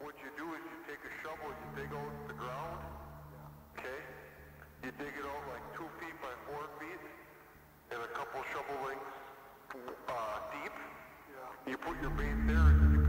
what you do is you take a shovel, and you dig out the ground, okay? You dig it out like two feet by four feet and a couple shovel lengths uh, deep. You put your bait there